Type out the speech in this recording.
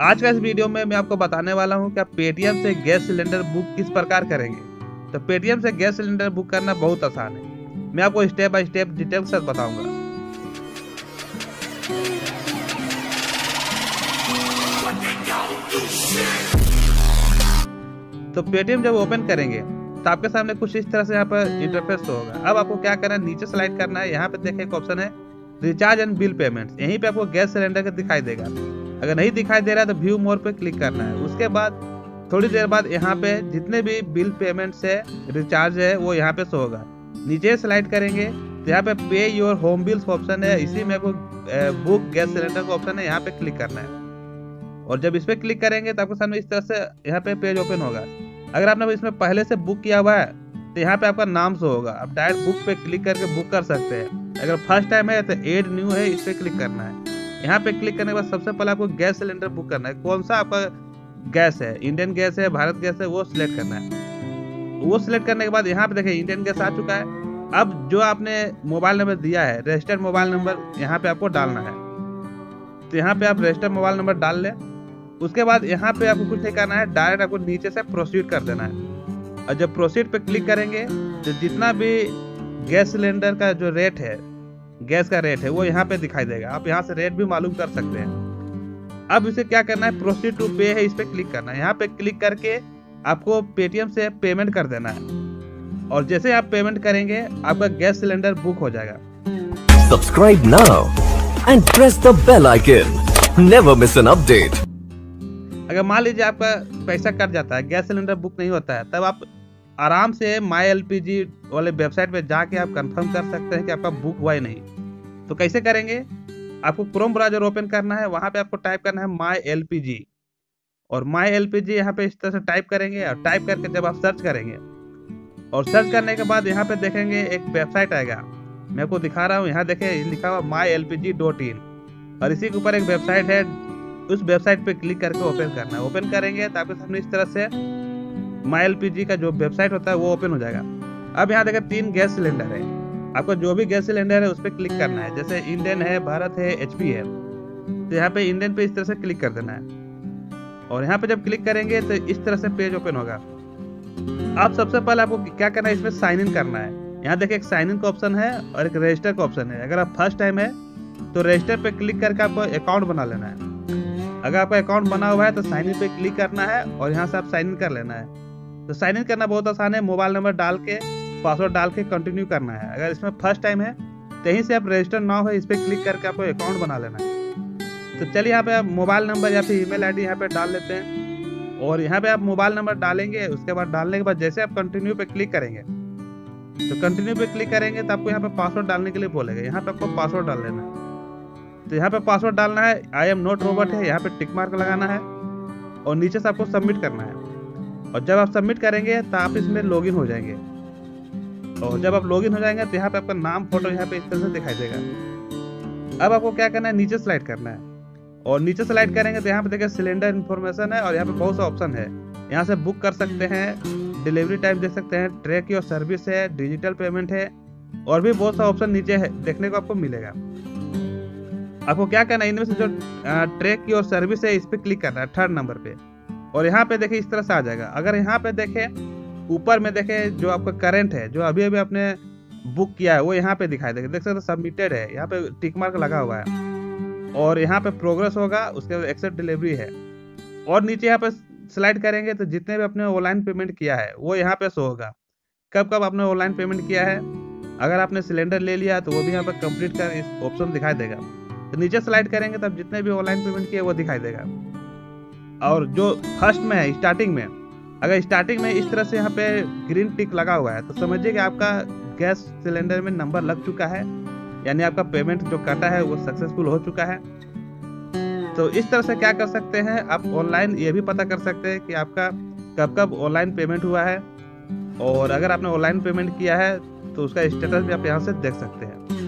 आज का इस वीडियो में मैं आपको बताने वाला हूँ कि आप पेटीएम से गैस सिलेंडर बुक किस प्रकार करेंगे। तो पेटीएम से गैस सिलेंडर बुक करना बहुत आसान है। मैं आपको स्टेप बाय स्टेप डिटेल साथ बताऊँगा। तो पेटीएम जब ओपन करेंगे तो आपके सामने कुछ इस तरह से यहाँ पर इंटरफेस होगा। अब आपको क्या करना है? नीचे स्लाइड करना है। यहाँ पे देखें एक ऑप्शन है रिचार्ज एंड बिल पेमेंट यहीं पे आपको गैस सिलेंडर का दिखाई देगा। अगर नहीं दिखाई दे रहा है तो व्यू मोर पे क्लिक करना है। उसके बाद, थोड़ी देर बाद यहाँ पे जितने भी बिल पेमेंट है रिचार्ज है, वो यहाँ पे शो होगा। नीचे स्लाइड करेंगे तो यहाँ पे पे योर होम बिल्स ऑप्शन है। इसी में बुक गैस सिलेंडर का ऑप्शन है, यहाँ पे क्लिक करना है। और जब इस पर क्लिक करेंगे तो आपके सामने इस तरह से यहाँ पे पेज ओपन होगा। अगर आपने इसमें पहले से बुक किया हुआ है तो यहाँ पे आपका नाम शो होगा। आप डायरेक्ट बुक पे क्लिक करके बुक कर सकते हैं। अगर फ़र्स्ट टाइम है तो एड न्यू है, इस पर क्लिक करना है। यहाँ पे क्लिक करने के बाद सबसे पहले आपको गैस सिलेंडर बुक करना है। कौन सा आपका गैस है? इंडियन गैस है, भारत गैस है, वो सिलेक्ट करना है। वो सिलेक्ट करने के बाद यहाँ पे देखिए इंडियन गैस आ चुका है। अब जो आपने मोबाइल नंबर दिया है रजिस्टर्ड मोबाइल नंबर यहाँ पे आपको डालना है। तो यहाँ पे आप रजिस्टर्ड मोबाइल नंबर डाल लें। उसके बाद यहाँ पे आपको कुछ नहीं करना है डायरेक्ट आपको नीचे से प्रोसीड कर देना है। और जब प्रोसीड पे क्लिक करेंगे तो जितना भी गैस सिलेंडर का जो रेट है गैस का रेट है वो यहाँ पे दिखाई देगा। आप यहाँ से रेट भी मालूम कर सकते हैं। अब इसे क्या करना है? प्रोसीड टू पे है इस पे क्लिक करना है। यहाँ पे क्लिक करके आपको पेटीएम से पेमेंट कर देना है। और जैसे आप पेमेंट करेंगे आपका गैस सिलेंडर बुक हो जाएगा। Subscribe now and press the bell icon. Never miss an update. अगर मान लीजिए आपका पैसा कट जाता है गैस सिलेंडर बुक नहीं होता है तब आप आराम से माई एल वाले वेबसाइट पे जाके आप कंफर्म कर सकते हैं कि आपका बुक हुआ है नहीं। तो कैसे करेंगे? आपको क्रोम ब्राउज़र ओपन करना है, वहाँ पे आपको टाइप करना है माई एल और माई एल पी जी यहाँ पे इस तरह से टाइप करेंगे और टाइप करके जब आप सर्च करेंगे, और सर्च करने के बाद यहाँ पे देखेंगे एक वेबसाइट आएगा। मैं आपको दिखा रहा हूँ, यहाँ देखें लिखा हुआ my L P G dot in. और इसी के ऊपर एक वेबसाइट है, उस वेबसाइट पे क्लिक करके ओपन करना है। ओपन करेंगे तो आपके सामने इस तरह से माई एल का जो वेबसाइट होता है, वो ओपन हो जाएगा। अब यहाँ देखा तीन गैस सिलेंडर है। आपको जो भी गैस सिलेंडर है, उस पर क्लिक करना है। जैसे इंडियन है, भारत है एचपी है। तो यहाँ पे इंडियन पे इस तरह से क्लिक कर देना है। और यहाँ पे जब क्लिक करेंगे तो इस तरह से पेज ओपन होगा। अब सबसे पहले आपको क्या करना है, इसमें साइन इन करना है। यहाँ देखिए, एक साइन इन का ऑप्शन है और एक रजिस्टर का ऑप्शन है। अगर आप फ़र्स्ट टाइम है तो रजिस्टर पे क्लिक करके आपको अकाउंट बना लेना है। अगर आपका अकाउंट बना हुआ है तो साइन इन पे क्लिक करना है और यहाँ से आप साइन इन कर लेना है। तो साइन इन करना बहुत आसान है मोबाइल नंबर डाल के पासवर्ड डाल के कंटिन्यू करना है। अगर इसमें फ़र्स्ट टाइम है तो यहीं से आप रजिस्टर ना हो, इस पर क्लिक करके आपको अकाउंट बना लेना है। तो चलिए यहाँ पे आप मोबाइल नंबर या फिर ईमेल आईडी यहाँ पे डाल लेते हैं। और यहाँ पे आप मोबाइल नंबर डालेंगे, उसके बाद डालने के बाद जैसे आप कंटिन्यू पे क्लिक करेंगे तो कंटिन्यू पे क्लिक करेंगे तो आपको यहाँ पे पासवर्ड डालने के लिए बोलेगा। यहाँ पे आपको पासवर्ड डाल लेना है। तो यहाँ पे पासवर्ड डालना है आई एम नोट रोबोट है, यहाँ पे टिक मार्क लगाना है और नीचे से आपको सबमिट करना है। और जब आप सबमिट करेंगे तो आप इसमें लॉगिन हो जाएँगे। और जब आप लॉगिन हो जाएँगे तो यहाँ पे आपका नाम फ़ोटो यहाँ पे इस तरह से दिखाई देगा। अब आपको क्या करना है? नीचे स्लाइड करना है। और नीचे स्लाइड करेंगे तो यहाँ पे देखिए सिलेंडर इन्फॉर्मेशन है और यहाँ पे बहुत सा ऑप्शन है। यहाँ से बुक कर सकते हैं डिलीवरी टाइम देख सकते हैं ट्रैक योर सर्विस है डिजिटल पेमेंट है, और भी बहुत सा ऑप्शन नीचे है, देखने को आपको मिलेगा। आपको क्या करना है? इनमें से जो ट्रैक और सर्विस है, इस पर क्लिक करना है थर्ड नंबर पे। और यहाँ पे देखे इस तरह से आ जाएगा। अगर यहाँ पे देखे, ऊपर में देखे जो आपका करंट है, जो अभी अभी आपने बुक किया है, वो यहाँ पे दिखाई देगा। देख सकते सबमिटेड है, यहाँ पे टिक मार्क लगा हुआ है। और यहाँ पे प्रोग्रेस होगा, उसके बाद एक्सेप्ट डिलीवरी है। और नीचे यहाँ पे स्लाइड करेंगे तो जितने भी आपने ऑनलाइन पेमेंट किया है, वो यहाँ पे शो होगा। कब कब आपने ऑनलाइन पेमेंट किया है? अगर आपने सिलेंडर ले लिया तो वो भी यहाँ पे कंप्लीट का इस ऑप्शन दिखाई देगा। तो नीचे स्लाइड करेंगे, तब जितने भी ऑनलाइन पेमेंट किए वो दिखाई देगा। और जो फ़र्स्ट में है स्टार्टिंग में। अगर स्टार्टिंग में इस तरह से यहाँ पे ग्रीन टिक लगा हुआ है तो समझिए कि आपका गैस सिलेंडर में नंबर लग चुका है, यानी आपका पेमेंट जो कटा है, वो सक्सेसफुल हो चुका है। तो इस तरह से क्या कर सकते हैं, आप ऑनलाइन ये भी पता कर सकते हैं कि आपका कब कब ऑनलाइन पेमेंट हुआ है। और अगर आपने ऑनलाइन पेमेंट किया है तो उसका स्टेटस भी आप यहाँ से देख सकते हैं।